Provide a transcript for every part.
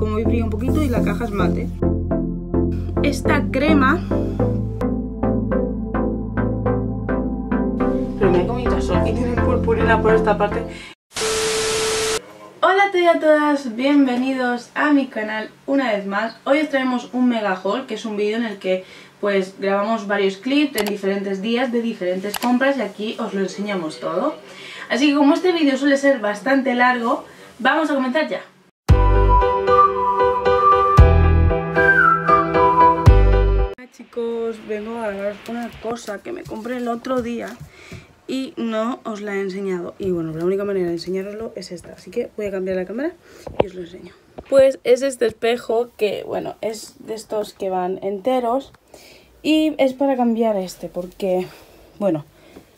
como brilla un poquito y la caja es mate. Esta crema... Pero me bonita son y tiene purpurina por esta parte. Hola a todos y a todas, bienvenidos a mi canal una vez más. Hoy os traemos un mega haul, que es un vídeo en el que pues grabamos varios clips en diferentes días de diferentes compras y aquí os lo enseñamos todo. Así que como este vídeo suele ser bastante largo, vamos a comenzar ya. Chicos, vengo a grabar una cosa que me compré el otro día y no os la he enseñado. Y bueno, la única manera de enseñaroslo es esta, así que voy a cambiar la cámara y os lo enseño. Pues es este espejo que, bueno, es de estos que van enteros y es para cambiar este porque, bueno,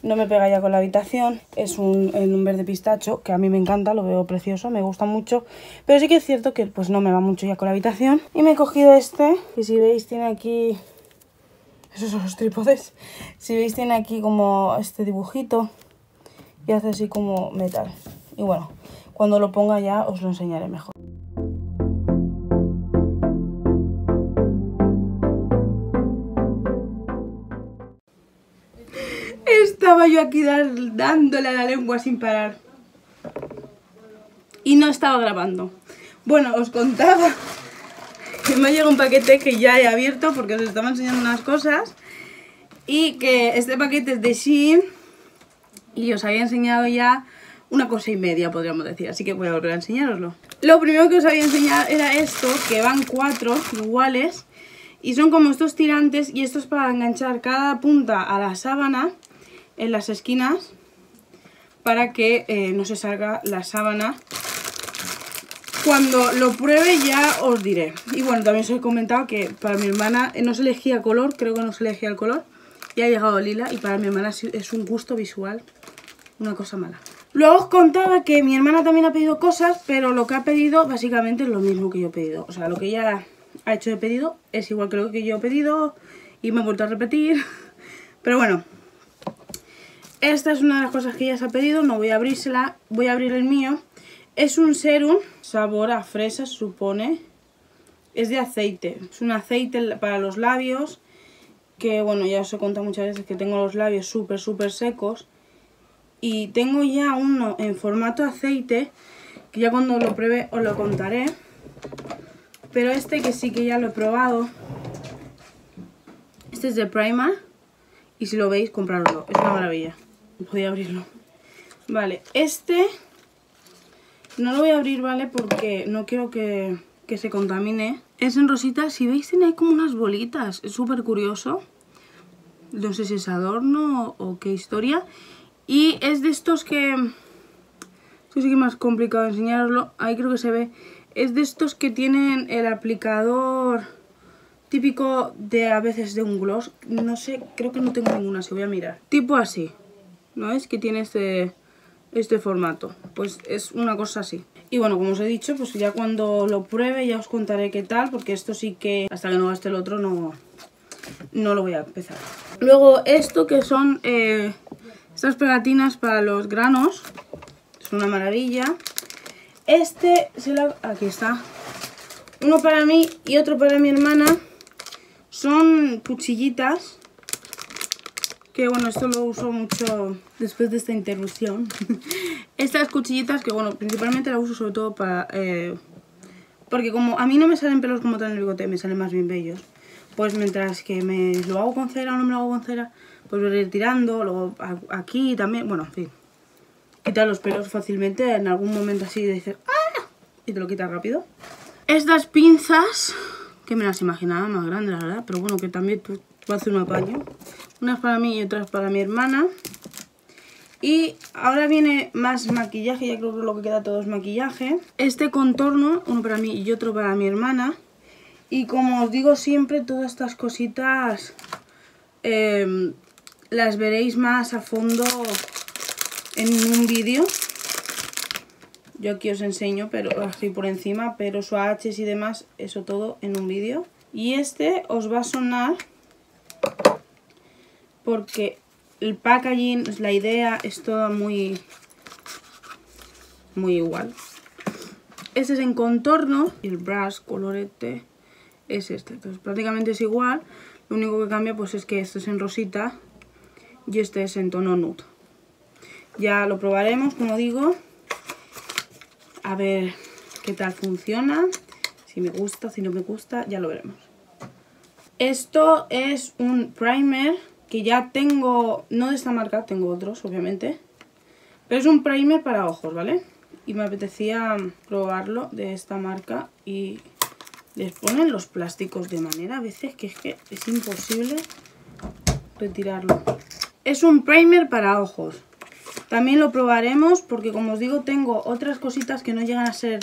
no me pega ya con la habitación. Es un, en un verde pistacho que a mí me encanta, lo veo precioso, me gusta mucho. Pero sí que es cierto que pues no me va mucho ya con la habitación. Y me he cogido este, y si veis tiene aquí... Esos son los trípodes. Si veis tiene aquí como este dibujito y hace así como metal. Y bueno, cuando lo ponga ya os lo enseñaré mejor. Estaba yo aquí dándole a la lengua sin parar. Y no estaba grabando. Bueno, os contaba que me ha llegado un paquete que ya he abierto porque os estaba enseñando unas cosas. Y que este paquete es de Shein. Y os había enseñado ya una cosa y media, podríamos decir. Así que voy a volver a enseñaroslo. Lo primero que os había enseñado era esto, que van cuatro iguales. Y son como estos tirantes y esto es para enganchar cada punta a la sábana en las esquinas para que eh, no se salga la sábana. Cuando lo pruebe ya os diré. Y bueno, también os he comentado que para mi hermana eh, no se elegía color, creo que no se elegía el color. Ya ha llegado lila y para mi hermana es un gusto visual, una cosa mala. Luego os contaba que mi hermana también ha pedido cosas, pero lo que ha pedido básicamente es lo mismo que yo he pedido. O sea, lo que ella ha hecho de pedido es igual que lo que yo he pedido y me he vuelto a repetir. Pero bueno, esta es una de las cosas que ella se ha pedido, no voy a abrírsela, voy a abrir el mío. Es un serum, sabor a fresa supone. Es de aceite, es un aceite para los labios. Que bueno, ya os he contado muchas veces que tengo los labios súper, súper secos. Y tengo ya uno en formato aceite, que ya cuando lo pruebe os lo contaré. Pero este que sí que ya lo he probado. Este es de Primer. Y si lo veis, comprarlo. Es una maravilla. Voy a abrirlo. Vale, este no lo voy a abrir, ¿vale? Porque no quiero que, que se contamine. Es en rosita, si veis tiene ahí como unas bolitas. Es súper curioso. No sé si es adorno o, qué historia. Y es de estos que... Esto sí que es más complicado enseñarlo. Ahí creo que se ve. Es de estos que tienen el aplicador típico de a veces de un gloss. No sé, creo que no tengo ninguna, se voy a mirar. Tipo así. ¿no es? Que tiene este, este formato. Pues es una cosa así. Y bueno, como os he dicho, pues ya cuando lo pruebe ya os contaré qué tal, porque esto sí que hasta que no gaste el otro no, no lo voy a empezar. Luego esto que son eh, estas pegatinas para los granos, es una maravilla. Este, se la, aquí está, uno para mí y otro para mi hermana. Son cuchillitas que bueno, esto lo uso mucho después de esta interrupción. Estas cuchillitas que bueno, principalmente las uso sobre todo para... Eh, porque como a mí no me salen pelos como tal en el bigote, me salen más bien bellos. Pues mientras que me lo hago con cera o no me lo hago con cera, pues voy a ir tirando, luego aquí también, bueno, en fin. Quitar los pelos fácilmente en algún momento así decir ¡Ah! Y te lo quitas rápido. Estas pinzas, que me las imaginaba más grandes, la verdad, pero bueno, que también Voy a hacer un apaño. Unas para mí y otras para mi hermana. Y ahora viene más maquillaje, ya creo que lo que queda todo es maquillaje. Este contorno, uno para mí y otro para mi hermana. Y como os digo siempre, todas estas cositas em, las veréis más a fondo en un vídeo. Yo aquí os enseño, pero así por encima, pero swatches y demás, eso todo en un vídeo. Y este os va a sonar porque el packaging, la idea es toda muy, muy igual. Este es en contorno y el brush colorete es este. Entonces prácticamente es igual. Lo único que cambia pues es que este es en rosita y este es en tono nude. Ya lo probaremos, como digo. A ver qué tal funciona. Si me gusta, si no me gusta, ya lo veremos. Esto es un primer que ya tengo, no de esta marca, tengo otros obviamente. Pero es un primer para ojos, ¿vale? Y me apetecía probarlo de esta marca y les ponen los plásticos de manera a veces que es que es imposible retirarlo. Es un primer para ojos. También lo probaremos porque como os digo tengo otras cositas que no llegan a ser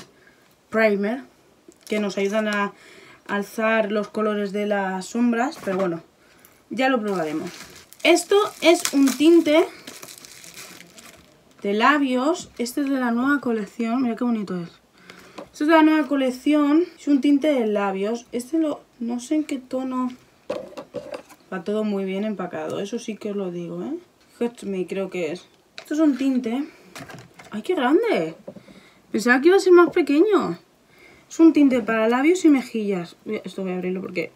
primer. Que nos ayudan a alzar los colores de las sombras. Pero bueno, ya lo probaremos. Esto es un tinte de labios. Este es de la nueva colección. Mira qué bonito es. Este es de la nueva colección. Es un tinte de labios. Este lo... No sé en qué tono... Va todo muy bien empacado. Eso sí que os lo digo, ¿eh? Hot Me creo que es. Esto es un tinte. ¡Ay, qué grande! Pensaba que iba a ser más pequeño. Es un tinte para labios y mejillas. Esto voy a abrirlo porque...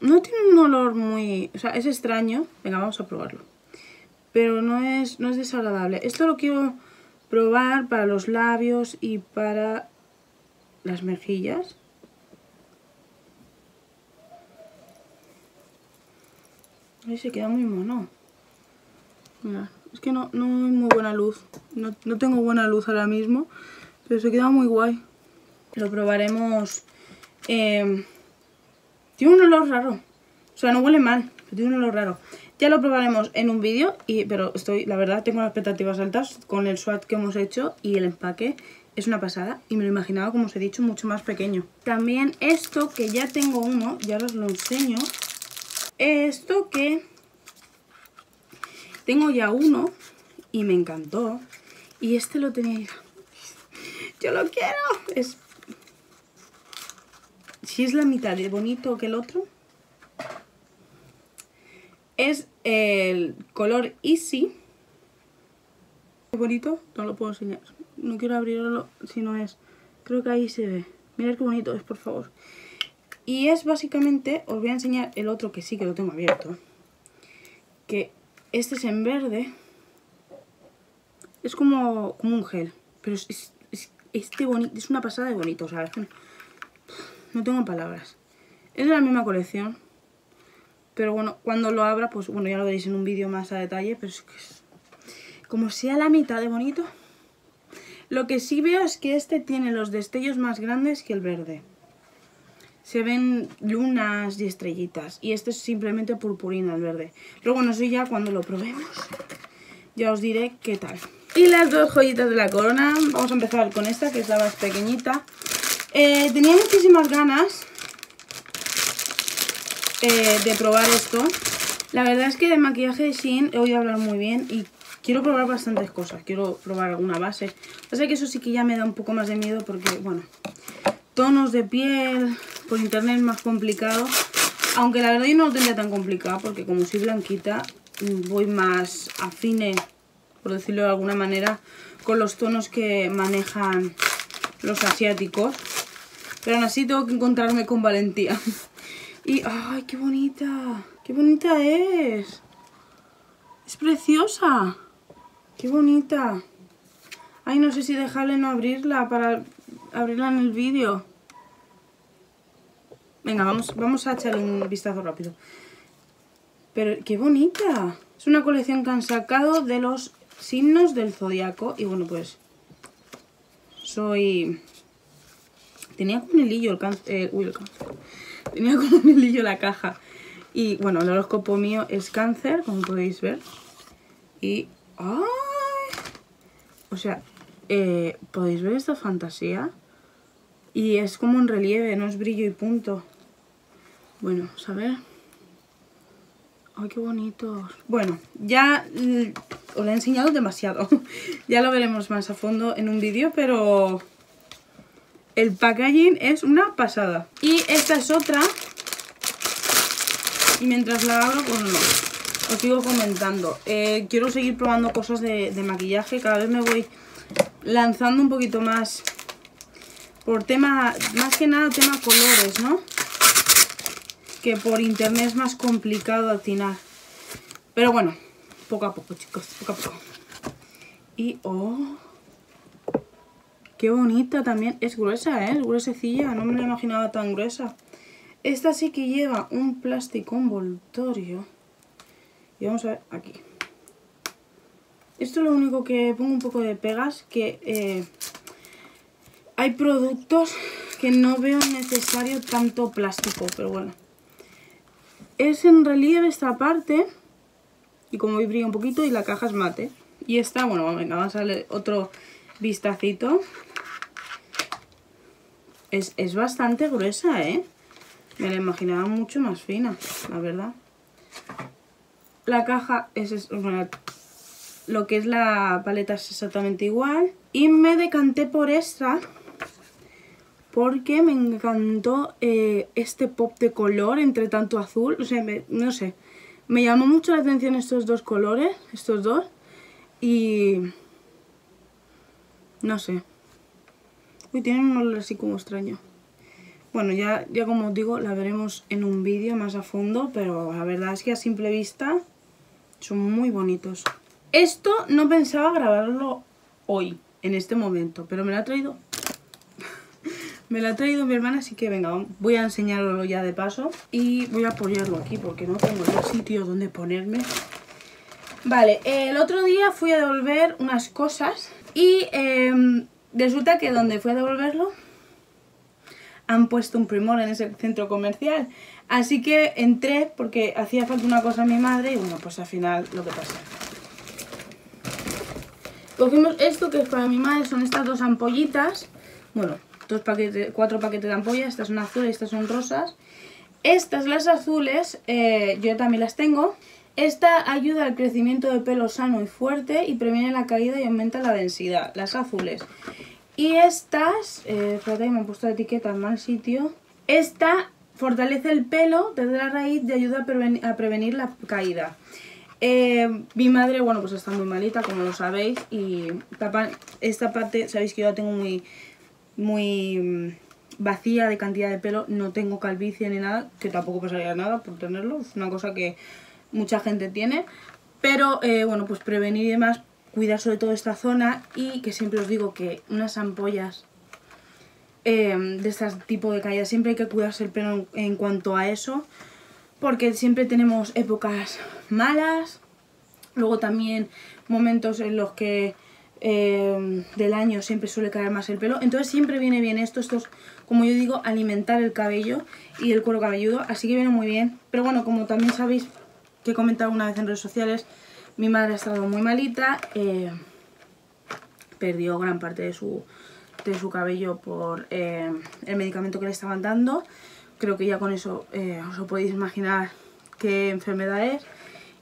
No tiene un olor muy... O sea, es extraño. Venga, vamos a probarlo. Pero no es, no es desagradable. Esto lo quiero probar para los labios y para las mejillas. Ay, se queda muy mono. Mira, es que no, no hay muy buena luz. No, tengo buena luz ahora mismo. Pero se queda muy guay. Lo probaremos. Eh, tiene un olor raro. O sea, no huele mal, pero tiene un olor raro. Ya lo probaremos en un vídeo, pero estoy, la verdad, tengo las expectativas altas con el swatch que hemos hecho y el empaque es una pasada y me lo imaginaba, como os he dicho, mucho más pequeño. También esto, que ya tengo uno, ya os lo enseño. Esto que tengo ya uno y me encantó. Y este lo tenía Yo lo quiero. Es... Si es la mitad de bonito que el otro. Es el color Easy. Qué bonito. No lo puedo enseñar. No quiero abrirlo si no es... Creo que ahí se ve. Mirad qué bonito es, por favor. Y es básicamente... Os voy a enseñar el otro que sí que lo tengo abierto. Que este es en verde. Es como, como un gel. Pero es, este bonito, es una pasada de bonito, ¿sabes? No tengo palabras. Es de la misma colección. Pero bueno, cuando lo abra, pues bueno, ya lo veréis en un vídeo más a detalle. Pero es que es, como sea la mitad de bonito. Lo que sí veo es que este tiene los destellos más grandes que el verde. Se ven lunas y estrellitas. Y este es simplemente purpurina, el verde. Pero bueno, eso ya cuando lo probemos, ya os diré qué tal. Y las dos joyitas de la corona. Vamos a empezar con esta, que es la más pequeñita. Eh, tenía muchísimas ganas eh, de probar esto. La verdad es que de maquillaje de Shein he oído hablar muy bien y quiero probar bastantes cosas. Quiero probar alguna base. Pasa que eso sí que ya me da un poco más de miedo porque, bueno, tonos de piel por internet más complicado. Aunque la verdad yo no lo tendría tan complicado porque como soy blanquita voy más afine, por decirlo de alguna manera, con los tonos que manejan los asiáticos. Pero aún así tengo que encontrarme con valentía. Y, ¡ay, qué bonita! ¡Qué bonita es! ¡Es preciosa! ¡Qué bonita! Ay, no sé si dejarle no abrirla para abrirla en el vídeo. Venga, vamos, vamos a echarle un vistazo rápido. Pero, ¡qué bonita! Es una colección que han sacado de los signos del zodiaco. Y bueno, pues... Soy... Tenía como un hilillo el cáncer... uy, el cáncer Tenía como un hilillo la caja. Y bueno, el horóscopo mío es cáncer, como podéis ver. Y... ¡Ay! O sea, eh, ¿podéis ver esta fantasía? Y es como un relieve, no es brillo y punto. Bueno, a ver. ¡Ay, qué bonitos! Bueno, ya os lo he enseñado demasiado. ya lo veremos más a fondo en un vídeo, pero el packaging es una pasada. Y esta es otra. Y mientras la abro, pues no. Os sigo comentando. Eh, quiero seguir probando cosas de, maquillaje. Cada vez me voy lanzando un poquito más Por tema, más que nada tema colores, ¿no? Que por internet es más complicado atinar. Pero bueno, poco a poco, chicos, poco a poco. Y, oh... Qué bonita también. Es gruesa, ¿eh? Es gruesecilla. No me la imaginaba tan gruesa. Esta sí que lleva un plástico envoltorio. Y vamos a ver aquí. Esto es lo único que pongo un poco de pegas. Que eh, hay productos que no veo necesario tanto plástico. Pero bueno. Es en relieve esta parte. Y como veis brilla un poquito y la caja es mate. Y esta, bueno, venga, vamos a darle otro vistacito. Es, bastante gruesa, ¿eh? Me la imaginaba mucho más fina, la verdad. La caja es... lo que es la paleta es exactamente igual. Y me decanté por esta porque me encantó eh, este pop de color entre tanto azul. O sea, no sé, me llamó mucho la atención estos dos colores, estos dos. Y... No sé, Uy, tiene un olor así como extraño. Bueno, ya, ya como os digo, la veremos en un vídeo más a fondo, pero la verdad es que a simple vista son muy bonitos. Esto no pensaba grabarlo hoy, en este momento, pero me lo ha traído... me lo ha traído mi hermana, así que venga, voy a enseñarlo ya de paso. Y voy a apoyarlo aquí porque no tengo el sitio donde ponerme. Vale, el otro día fui a devolver unas cosas y... Eh, Resulta que donde fue a devolverlo han puesto un primor en ese centro comercial. Así que entré porque hacía falta una cosa a mi madre y bueno, pues al final lo que pasa. Cogimos esto que es para mi madre, son estas dos ampollitas. Bueno, dos paquetes, cuatro paquetes de ampollas, estas son azules, estas son rosas. Estas, las azules, eh, yo también las tengo. Esta ayuda al crecimiento de pelo sano y fuerte y previene la caída y aumenta la densidad, las azules. Y estas, eh, espérate me han puesto la etiqueta en mal sitio. Esta fortalece el pelo desde la raíz y ayuda a prevenir, la caída. Eh, mi madre, bueno, pues está muy malita, como lo sabéis, y esta parte, sabéis que yo la tengo muy, muy mm, vacía de cantidad de pelo, no tengo calvicie ni nada, que tampoco pasaría nada por tenerlo, es una cosa que mucha gente tiene. Pero eh, bueno, pues prevenir y demás, cuidar sobre todo esta zona y que siempre os digo que unas ampollas eh, de este tipo de caídas, siempre hay que cuidarse el pelo en, cuanto a eso, porque siempre tenemos épocas malas, luego también momentos en los que eh, del año siempre suele caer más el pelo, entonces siempre viene bien esto, esto es, como yo digo, alimentar el cabello y el cuero cabelludo, así que viene muy bien, pero bueno, como también sabéis, que he comentado una vez en redes sociales, mi madre ha estado muy malita, eh, perdió gran parte de su, de su cabello por eh, el medicamento que le estaban dando. Creo que ya con eso eh, os podéis imaginar qué enfermedad es.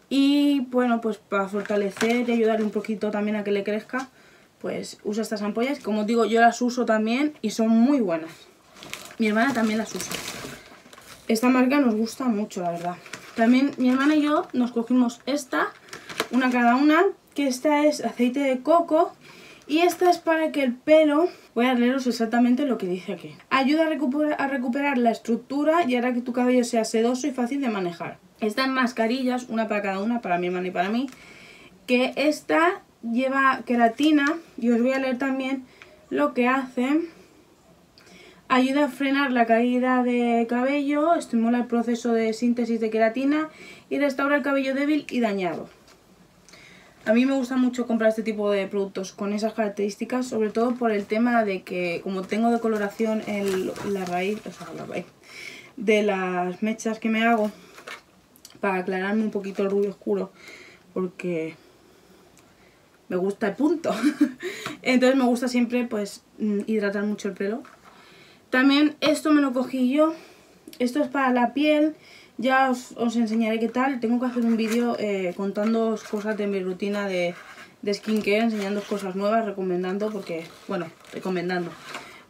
Y bueno, pues para fortalecer y ayudarle un poquito también a que le crezca, pues usa estas ampollas. Como digo, yo las uso también y son muy buenas. Mi hermana también las usa. Esta marca nos gusta mucho, la verdad. También mi hermana y yo nos cogimos esta, una cada una, que esta es aceite de coco y esta es para que el pelo, voy a leeros exactamente lo que dice aquí. Ayuda a recuperar, a recuperar la estructura y hará que tu cabello sea sedoso y fácil de manejar. Estas mascarillas, una para cada una, para mi hermana y para mí, que esta lleva queratina y os voy a leer también lo que hace Ayuda a frenar la caída de cabello, estimula el proceso de síntesis de queratina y restaura el cabello débil y dañado. A mí me gusta mucho comprar este tipo de productos con esas características, sobre todo por el tema de que como tengo decoloración en la raíz, de las mechas que me hago, para aclararme un poquito el rubio oscuro, porque me gusta el punto. Entonces me gusta siempre pues mm, hidratar mucho el pelo también esto me lo cogí yo. Esto es para la piel. Ya os, enseñaré qué tal. Tengo que hacer un vídeo eh, contando cosas de mi rutina de, de skincare, enseñando cosas nuevas, recomendando, porque, bueno, recomendando.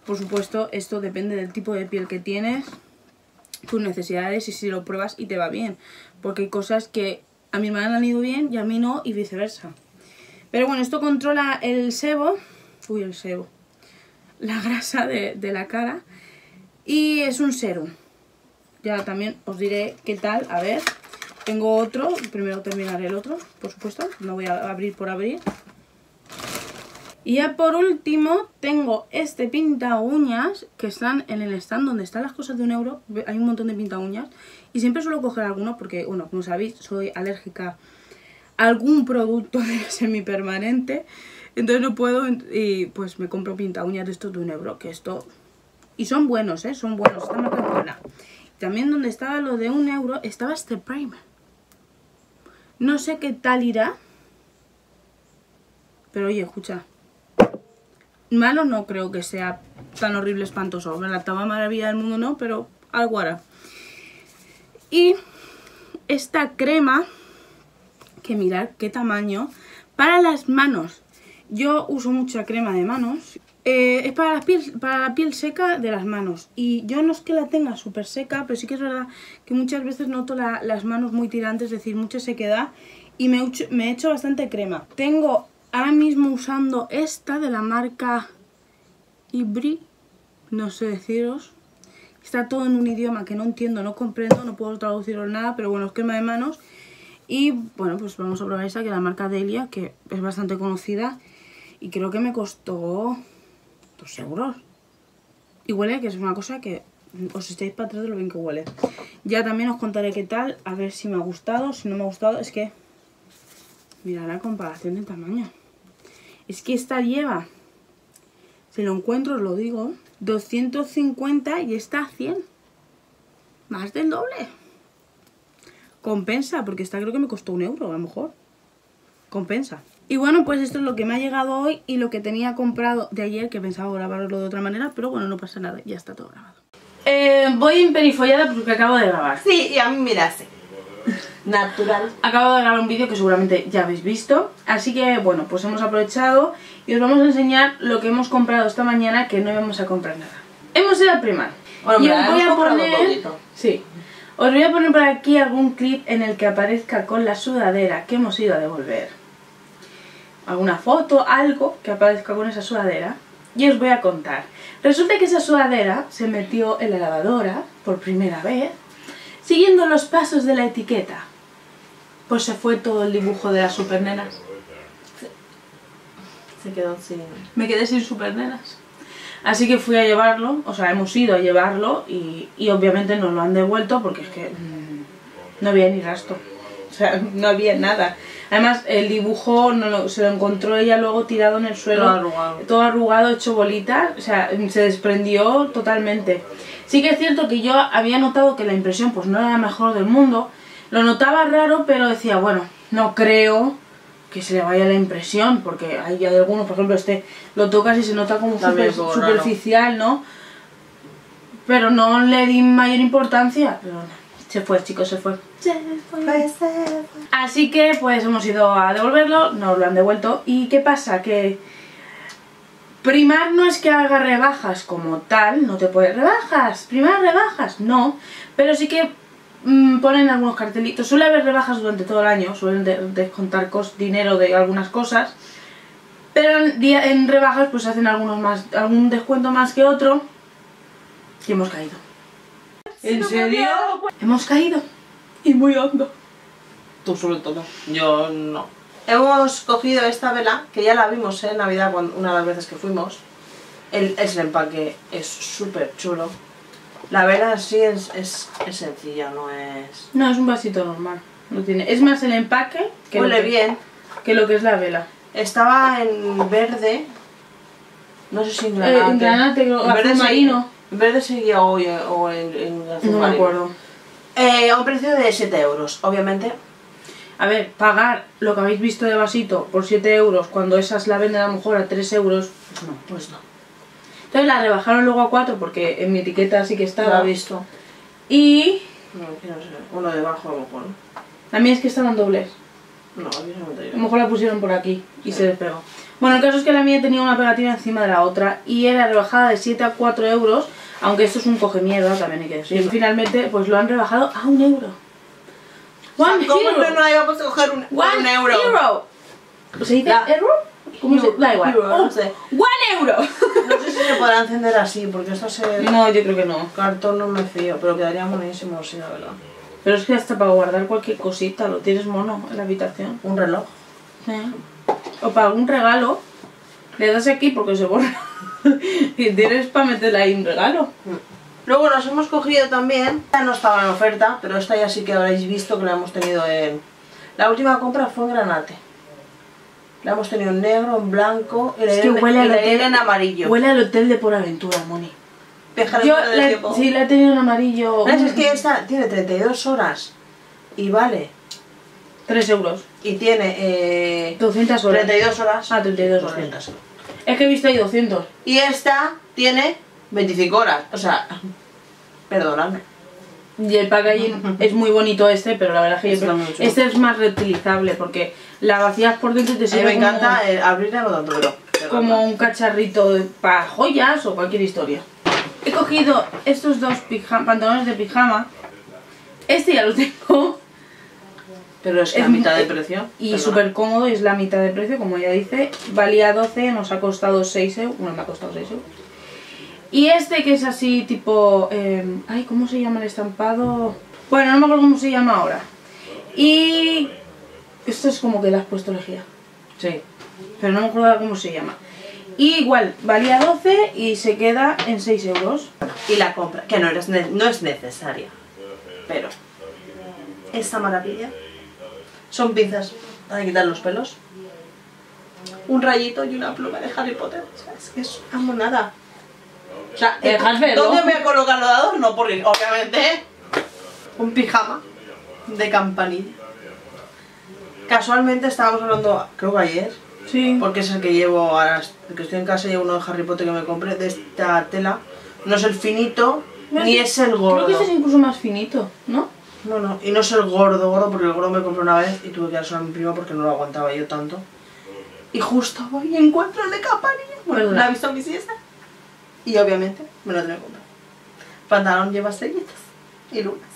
Por supuesto, esto depende del tipo de piel que tienes, tus necesidades y si lo pruebas y te va bien. Porque hay cosas que a mi hermana han ido bien y a mí no y viceversa. Pero bueno, esto controla el sebo. Uy, el sebo la grasa de, la cara. Y es un serum. Ya también os diré qué tal. A ver, tengo otro. Primero terminaré el otro, por supuesto. No voy a abrir por abrir. Y ya por último tengo este pinta uñas que están en el stand donde están las cosas de un euro. Hay un montón de pinta uñas. Y siempre suelo coger alguno porque, bueno, como sabéis, soy alérgica a algún producto de semipermanente. Entonces no puedo y pues me compro pinta uñas de estos de un euro. Que esto... Y son buenos, ¿eh? Son buenos. Esta marca es buena. También donde estaba lo de un euro estaba este primer. No sé qué tal irá. Pero oye, escucha. Malo no creo que sea tan horrible, espantoso. La octava maravilla del mundo no, pero algo hará. Y esta crema, que mirad qué tamaño, para las manos. Yo uso mucha crema de manos. Eh, es para la, piel, para la piel seca de las manos. Y yo no es que la tenga súper seca, pero sí que es verdad que muchas veces noto las manos muy tirantes, es decir, mucha sequedad. Y me, he hecho bastante crema. Tengo ahora mismo usando esta de la marca Ibri, no sé deciros. Está todo en un idioma que no entiendo, no comprendo, no puedo traducirlo nada, pero bueno, es crema de manos. Y bueno, pues vamos a probar esta, que es la marca Delia, que es bastante conocida. Y creo que me costó 2 euros. Y huele que es una cosa que os estáis para atrás de lo bien que huele. Ya también os contaré qué tal, a ver si me ha gustado, si no me ha gustado. Es que, mira la comparación de tamaño. Es que esta lleva, si lo encuentro os lo digo, 250 y está a 100. Más del doble. Compensa, porque esta creo que me costó un euro a lo mejor. Compensa. Y bueno, pues esto es lo que me ha llegado hoy y lo que tenía comprado de ayer, que pensaba grabarlo de otra manera, pero bueno, no pasa nada, ya está todo grabado. Eh, voy imperifollada porque acabo de grabar. Sí, y a mí me hace natural. Acabo de grabar un vídeo que seguramente ya habéis visto, así que bueno, pues hemos aprovechado y os vamos a enseñar lo que hemos comprado esta mañana que no íbamos a comprar nada. Hemos ido a primar. y os voy a poner... Sí. Os voy a poner por aquí algún clip en el que aparezca con la sudadera que hemos ido a devolver. Alguna foto, algo que aparezca con esa sudadera. Y os voy a contar. Resulta que esa sudadera se metió en la lavadora por primera vez, siguiendo los pasos de la etiqueta. Pues se fue todo el dibujo de las supernenas. Se quedó sin... Me quedé sin supernenas. Así que fui a llevarlo, o sea, hemos ido a llevarlo y, y obviamente nos lo han devuelto porque es que mmm, no había ni rastro. O sea, no había nada. Además, el dibujo no lo, se lo encontró ella luego tirado en el suelo. Todo arrugado. Todo arrugado, hecho bolitas. O sea, se desprendió totalmente. Sí que es cierto que yo había notado que la impresión pues no era la mejor del mundo. Lo notaba raro, pero decía, bueno, no creo que se le vaya la impresión, porque hay algunos, por ejemplo, este lo tocas y se nota como super, superficial, ¿no? Pero no le di mayor importancia. Pero se fue, chicos, se fue. Se fue. se fue. Así que pues hemos ido a devolverlo, nos lo han devuelto. ¿Y qué pasa? Que Primar no es que haga rebajas como tal, no te puede rebajas, primar rebajas, no, pero sí que mmm, ponen algunos cartelitos, suele haber rebajas durante todo el año, suelen descontar de dinero de algunas cosas, pero en, en rebajas pues hacen algunos más, algún descuento más que otro y hemos caído. ¿En serio? Hemos caído y muy hondo. Tú sobre todo. Yo no. Hemos cogido esta vela, que ya la vimos en Navidad cuando, una de las veces que fuimos. El, es el empaque, es súper chulo. La vela sí es, es, es, sencilla, no es... No, es un vasito normal. No tiene... Es más el empaque que, Huele lo que, bien. que lo que es la vela. Estaba en verde. No sé si en granate. Eh, en granate, en verde marino. En verde seguía hoy o en, en azul No me acuerdo. Eh, a un precio de 7 euros, obviamente. A ver, pagar lo que habéis visto de vasito por 7 euros cuando esas la venden a lo mejor a 3 euros, pues no. Pues no. Entonces la rebajaron luego a 4 porque en mi etiqueta sí que estaba. Lo he visto. Y No, aquí no sé. Uno debajo a lo mejor. la mía es que estaban dobles. No, aquí no me A lo mejor la pusieron por aquí y se despegó. Bueno, el caso es que la mía tenía una pegatina encima de la otra y era rebajada de 7 a 4 euros, aunque esto es un coge mierda, también hay que decir. Y finalmente pues lo han rebajado a un euro. One ¿Cómo euro. no íbamos a coger un, One un euro? euro. ¿Se dice La- euro? ¿Cómo se...? Da igual. Euro, no Oh, sé. ¡One euro! No sé si se podrá encender así, porque esto es el No, yo creo que no. cartón, no me fío, pero quedaría buenísimo, sí, la verdad. Pero es que hasta para guardar cualquier cosita lo tienes mono en la habitación. Un reloj. Sí. O para algún regalo, le das aquí porque se borra. y tienes para meterla ahí un regalo. Luego nos hemos cogido también, ya no estaba en oferta, pero esta ya sí que habréis visto que la hemos tenido en... La última compra fue en granate. La hemos tenido en negro, en blanco y la Es que huele al hotel. en amarillo. Huele al hotel de por aventura, Moni. Viajar Yo la, tiempo. sí, la he tenido en amarillo. ¿Ves? Es que esta tiene 32 horas y vale. 3 euros. Y tiene eh, 200 horas. 32 horas. Ah, 32 horas. 200. Es que he visto ahí 200. Y esta tiene 25 horas. O sea, perdonadme. Y el packaging es muy bonito este, pero la verdad es que yo chulo. este es más reutilizable porque la vacías por dentro y te A mí sirve me como, encanta eh, abrirla no tanto, pero... como un cacharrito para joyas o cualquier historia. He cogido estos dos pantalones de pijama. Este ya lo tengo Pero es que Es a mitad de precio. y súper cómodo, es la mitad de precio, como ya dice. Valía 12, nos ha costado 6 euros. Bueno, me ha costado 6 euros. Y este que es así tipo... eh, ay, ¿cómo se llama el estampado? Bueno, no me acuerdo cómo se llama ahora. Y... Esto es como que le has puesto lejía. Sí. Pero no me acuerdo cómo se llama. Y igual, valía 12 y se queda en 6 euros. Y la compra, que no, eres ne- no es necesaria. Pero... Esta maravilla. Son pinzas para quitar los pelos. Un rayito y una pluma de Harry Potter. O sea, es que es amo nada. O sea, ¿Te dejas verlo? ¿dónde voy a colocar los dados? No, porque obviamente un pijama de campanilla. Casualmente estábamos hablando, creo que ayer, Sí. porque es el que llevo ahora, el que estoy en casa llevo uno de Harry Potter que me compré de esta tela. No es el finito, No, ni es el Creo gordo. que este es incluso más finito, ¿no? No, no, y no es el gordo, gordo, porque el gordo me compré una vez y tuve que dárselo a mi primo porque no lo aguantaba yo tanto. Y justo voy y encuentro el de campanilla. Bueno, la he visto en mi siesta. Y obviamente me lo tengo que comprar. Pantalón lleva estrellitas y lunas.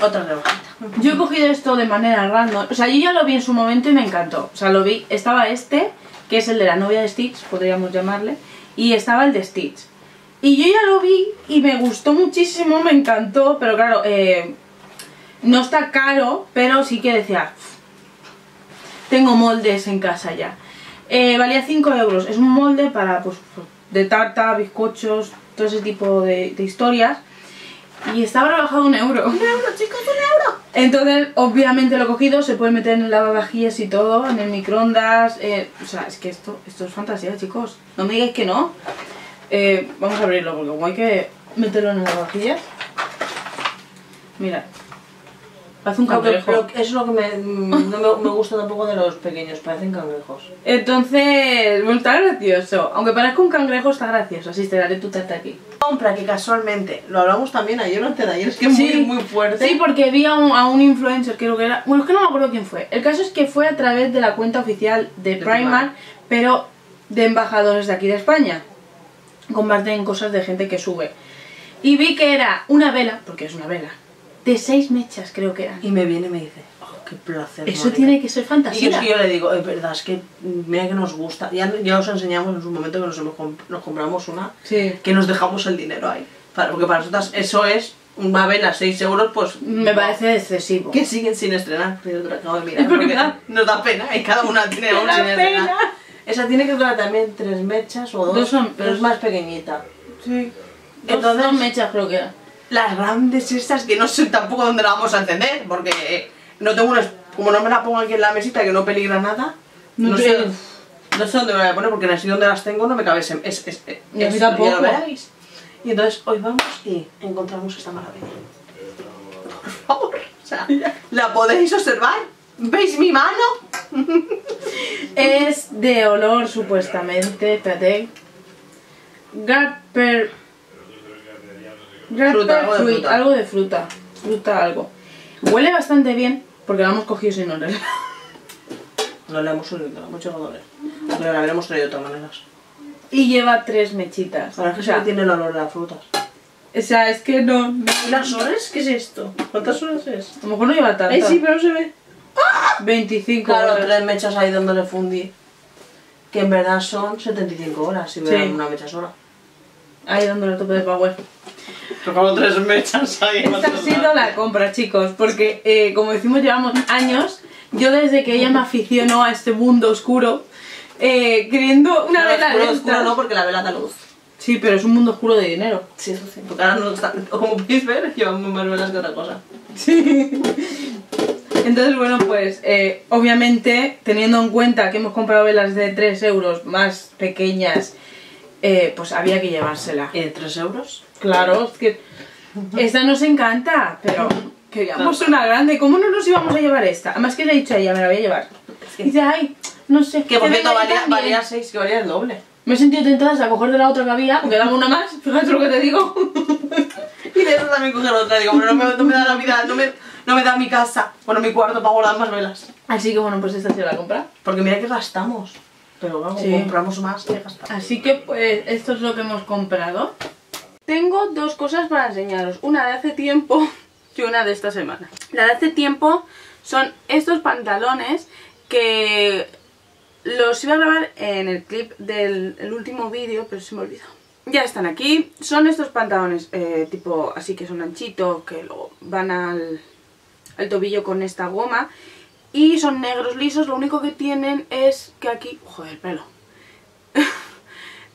Otra rebajita. Yo he cogido esto de manera random. O sea, yo ya lo vi en su momento y me encantó. O sea, lo vi. Estaba este, que es el de la novia de Stitch, podríamos llamarle. Y estaba el de Stitch. Y yo ya lo vi y me gustó muchísimo, me encantó. Pero claro, eh, no está caro, pero sí que decía. Tengo moldes en casa ya. Eh, valía 5 euros. Es un molde para, pues, de tarta, bizcochos, todo ese tipo de, de historias. Y estaba rebajado un euro. Un euro, chicos, un euro. Entonces, obviamente lo he cogido, se puede meter en el lavavajillas y todo, en el microondas. eh, o sea, es que esto, esto es fantasía, chicos. No me digáis que no. Eh, vamos a abrirlo porque como hay que meterlo en el lavavajillas. Mira. Parece un Lo que- cangrejo. lo eso es lo que me, mm, no me, me gusta tampoco de los pequeños, parecen cangrejos. Entonces, bueno, está gracioso. Aunque parezca un cangrejo, está gracioso. Así te daré tu tarta aquí. Compra que casualmente, lo hablamos también ayer o antes de ayer, es que es Sí. muy, muy fuerte. Sí, porque vi a un, a un influencer, creo que era. Bueno, es que no me acuerdo quién fue. El caso es que fue a través de la cuenta oficial de De Primark, Primark. pero de embajadores de aquí de España. Comparten cosas de gente que sube. Y vi que era una vela, porque es una vela, de seis mechas, creo que eran. Y me viene y me dice, oh, qué placer. Eso Mónica". tiene que ser Y fantasía. es que yo le digo, es verdad, es que mira que nos gusta. Ya, ya os enseñamos en su momento que nos, hemos comp- nos compramos una, Sí. que nos dejamos el dinero ahí. Para, porque para nosotras eso es una vela, 6 euros, pues... Me parece excesivo. Que siguen sin estrenar, pero te lo acabo de mirar. Es porque verdad. nos da pena y cada una tiene da sin estrenar. pena. Esa tiene que durar también tres mechas o dos, Dos son- pero dos. es más pequeñita. Sí. Entonces- dos mechas creo que eran. Las grandes estas que no sé tampoco dónde la vamos a encender, porque no tengo unas... Como no me la pongo aquí en la mesita que no peligra nada, No sé, no sé dónde me la voy a poner porque en el sitio donde las tengo no me cabe ese... Es, es, es, Y es- ya lo. Y entonces hoy vamos y encontramos esta maravilla. Por favor, o sea, ¿la podéis observar? ¿Veis mi mano? Es de olor supuestamente, espérate. Grapper. Fruta, algo de fruta. algo de fruta. Fruta, algo. Huele bastante bien porque lo hemos cogido sin oler. No le hemos subido, la hemos llegado a oler. Pero la habremos traído de todas maneras. Y lleva tres mechitas. Ahora es que o, sea, tiene el olor de las frutas. o sea, es que no. no- ¿Y las horas? ¿Qué es esto? ¿Cuántas horas es? A lo mejor no lleva tanto. Ay, sí, pero no se ve. 25 Claro, horas. tres mechas ahí dándole fundi. que en verdad son 75 horas si Sí. una mecha sola. Ahí dándole tope de power. Tocamos tres mechas ahí. Esta ha sido la compra, chicos, porque eh, como decimos, llevamos años. Yo desde que ella me aficionó a este mundo oscuro, eh, queriendo una No, vela oscuro, de oscuro estas. no, porque la vela da luz. Sí, pero es un mundo oscuro de dinero. Sí, eso sí. Porque ahora no está, como podéis ver, llevamos más velas que otra cosa. Sí. Entonces, bueno, pues eh, obviamente, teniendo en cuenta que hemos comprado velas de 3 euros más pequeñas, eh, pues había que llevársela. ¿Y de 3 euros? Claro, es que esta nos encanta, pero queríamos una grande. ¿Cómo no nos íbamos a llevar esta? Además que le he dicho a ella, me la voy a llevar. Y dice, ay, no sé. Que por cierto valía, también". valía 6, que valía el doble. Me he sentido tentada a coger de la otra que había, porque daba una más, fíjate lo que te digo. Y de eso también coger otra. Digo, pero no me, no me da la vida, no me, no me da mi casa, bueno, mi cuarto para guardar más velas. Así que bueno, pues esta se la compra. Porque mira que gastamos. Pero vamos, Sí. compramos más que gastamos. Así que pues esto es lo que hemos comprado. Tengo dos cosas para enseñaros, una de hace tiempo y una de esta semana. La de hace tiempo son estos pantalones que los iba a grabar en el clip del el último vídeo, pero se me olvidó. Ya están aquí, son estos pantalones eh, tipo así que son anchitos, que luego van al, al tobillo con esta goma y son negros lisos, lo único que tienen es que aquí... Joder, el pelo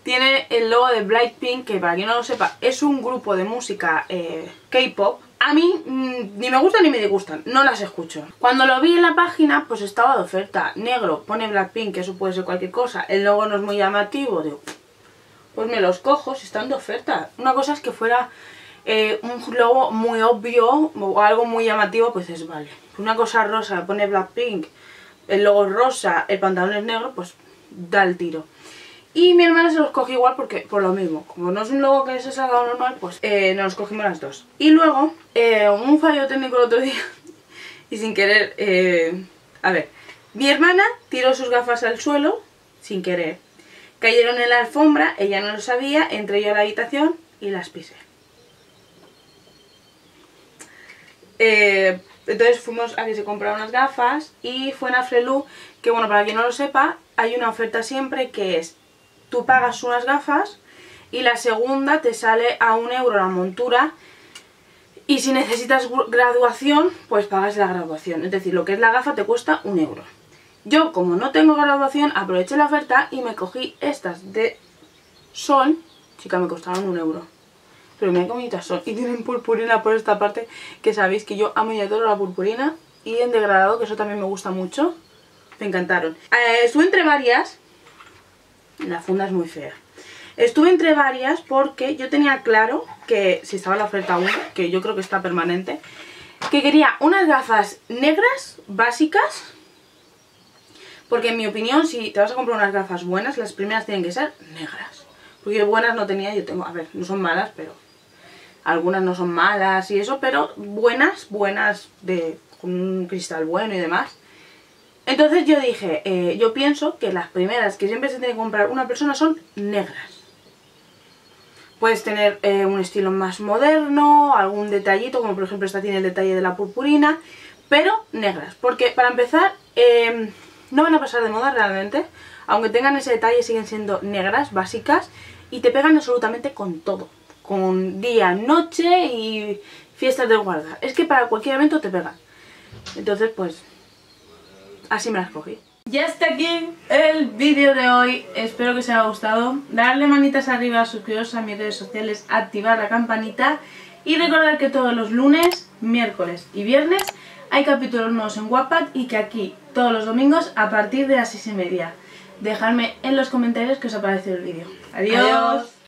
tiene el logo de Blackpink, que para quien no lo sepa, es un grupo de música eh, K-pop. A mí mm, ni me gustan ni me disgustan, no las escucho. Cuando lo vi en la página, pues estaba de oferta. Negro, pone Blackpink, que eso puede ser cualquier cosa. El logo no es muy llamativo, digo, pues me los cojo si están de oferta. Una cosa es que fuera eh, un logo muy obvio o algo muy llamativo, pues es vale. Una cosa rosa, pone Blackpink, el logo es rosa, el pantalón es negro, pues da el tiro. Y mi hermana se los cogió igual porque por lo mismo. Como no es un logo que se salga normal, pues eh, nos cogimos las dos. Y luego, eh, un fallo técnico el otro día, y sin querer, eh, a ver, mi hermana tiró sus gafas al suelo, sin querer. Cayeron en la alfombra, ella no lo sabía, entré yo a la habitación y las pisé. Eh, entonces fuimos a que se comprara unas gafas y fue en Afrelu, que bueno, para quien no lo sepa, hay una oferta siempre que es, tú pagas unas gafas y la segunda te sale a un euro la montura y si necesitas graduación, pues pagas la graduación. Es decir, lo que es la gafa te cuesta un euro. Yo, como no tengo graduación, aproveché la oferta y me cogí estas de sol. Chica, me costaron un euro. Pero mira qué bonitas son. Y tienen purpurina por esta parte, que sabéis que yo amo y adoro la purpurina. Y en degradado, que eso también me gusta mucho. Me encantaron. Eh, estuve entre varias. La funda es muy fea. Estuve entre varias porque yo tenía claro que, si estaba la oferta aún, que yo creo que está permanente, que quería unas gafas negras, básicas, porque en mi opinión, si te vas a comprar unas gafas buenas, las primeras tienen que ser negras. Porque yo buenas no tenía, yo tengo, a ver, no son malas, pero algunas no son malas y eso, pero buenas, buenas de con un cristal bueno y demás. Entonces yo dije, eh, yo pienso que las primeras que siempre se tiene que comprar una persona son negras. Puedes tener eh, un estilo más moderno, algún detallito, como por ejemplo esta tiene el detalle de la purpurina, pero negras. Porque para empezar, eh, no van a pasar de moda realmente, aunque tengan ese detalle siguen siendo negras, básicas, y te pegan absolutamente con todo. Con día, noche y fiestas de guarda. Es que para cualquier evento te pegan. Entonces pues, así me las cogí. Ya está aquí el vídeo de hoy, espero que os haya gustado. Darle manitas arriba, suscribiros a mis redes sociales, activar la campanita y recordar que todos los lunes, miércoles y viernes hay capítulos nuevos en Wattpad y que aquí todos los domingos a partir de las 6 y media. Dejadme en los comentarios que os ha parecido el vídeo. Adiós. Adiós.